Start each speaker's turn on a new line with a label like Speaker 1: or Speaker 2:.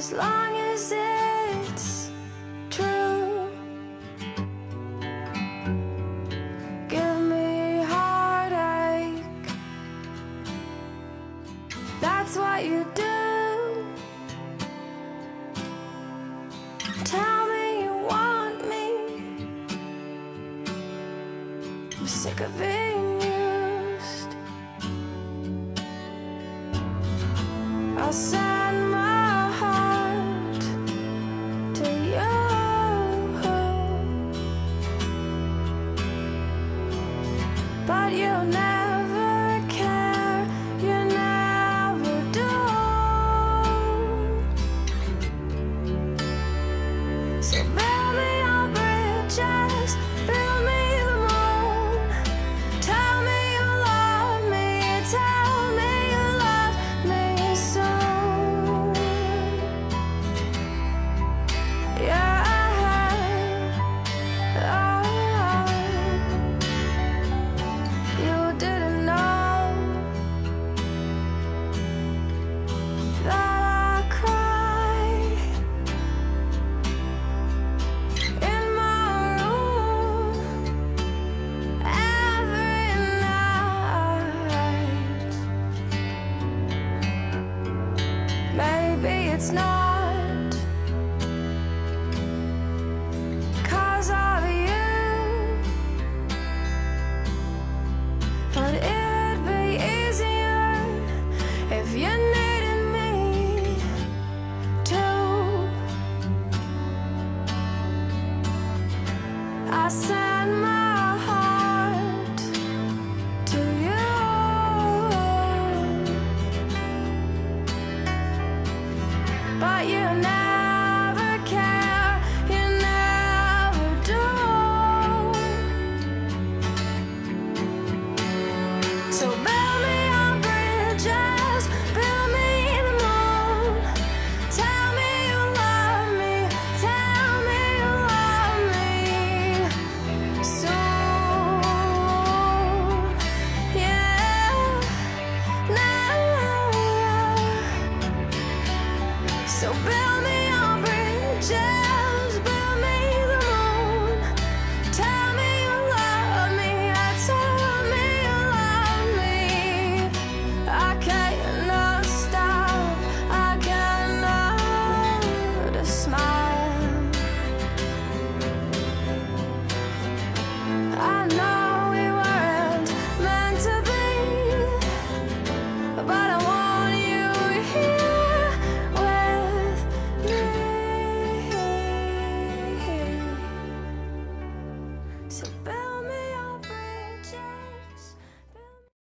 Speaker 1: as long as it's true. Give me heartache. That's what you do. Tell me you want me. I'm sick of being used. I said. you now. it's not. Cause of you. But it'd be easier if you needed me too. I said but you never.